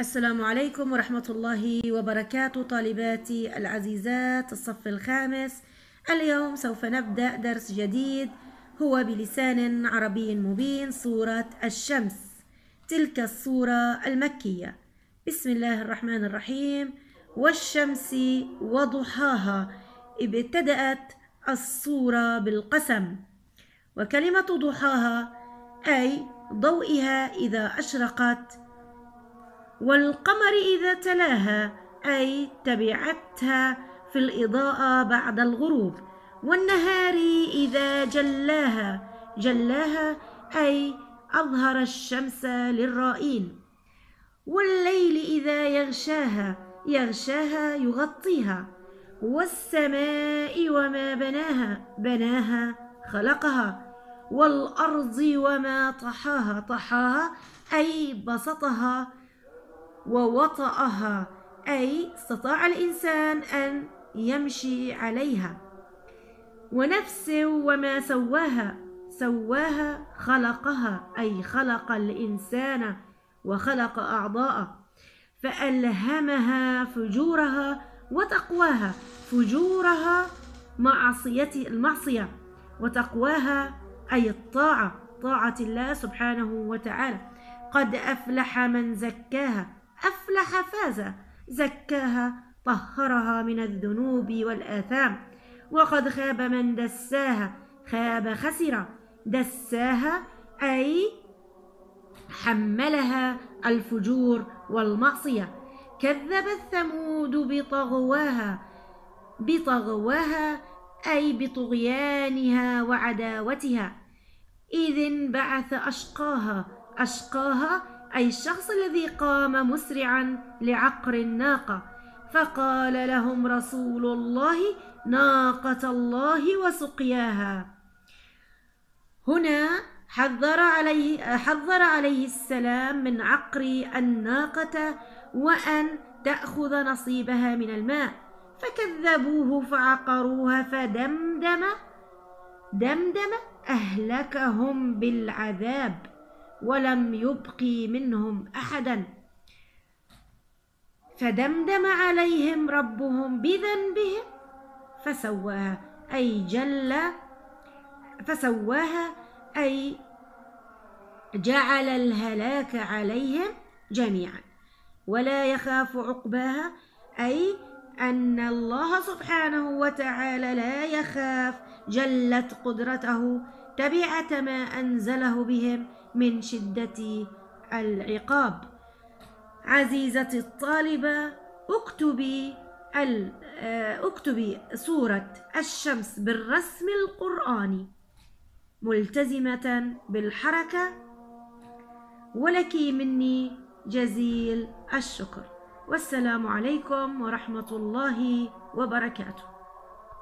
السلام عليكم ورحمة الله وبركاته طالباتي العزيزات الصف الخامس. اليوم سوف نبدأ درس جديد هو بلسان عربي مبين سورة الشمس. تلك السورة المكية. بسم الله الرحمن الرحيم. والشمس وضحاها ابتدأت السورة بالقسم. وكلمة ضحاها أي ضوئها إذا أشرقت والقمر إذا تلاها أي تبعتها في الإضاءة بعد الغروب. والنهار إذا جلاها جلاها أي أظهر الشمس للرائين. والليل إذا يغشاها يغشاها يغطيها. والسماء وما بناها بناها خلقها. والأرض وما طحاها طحاها أي بسطها ووطأها أي استطاع الإنسان أن يمشي عليها. ونفس وما سواها سواها خلقها أي خلق الإنسان وخلق أعضاءه. فألهمها فجورها وتقواها فجورها معصية المعصية وتقواها أي الطاعة طاعة الله سبحانه وتعالى. قد أفلح من زكاها. أفلح فاز زكاها طهرها من الذنوب والآثام. وقد خاب من دساها خاب خسر دساها أي حملها الفجور والمعصية. كذبت ثمود بطغواها بطغواها أي بطغيانها وعداوتها. إذ انبعث أشقاها أشقاها أي الشخص الذي قام مسرعا لعقر الناقة فقال لهم رسول الله ناقة الله وسقياها. هنا حذر عليه حذر عليه السلام من عقر الناقة وأن تأخذ نصيبها من الماء. فكذبوه فعقروها فدمدم دمدم أهلكهم بالعذاب. ولم يبق منهم أحدا. فدمدم عليهم ربهم بذنبهم فسواها أي جل فسواها أي جعل الهلاك عليهم جميعا. ولا يخاف عقباها أي أن الله سبحانه وتعالى لا يخاف جلت قدرته تبعة ما أنزله بهم من شدة العقاب. عزيزتي الطالبة اكتبي آه، اكتبي سورة الشمس بالرسم القرآني ملتزمة بالحركة. ولك مني جزيل الشكر. والسلام عليكم ورحمة الله وبركاته.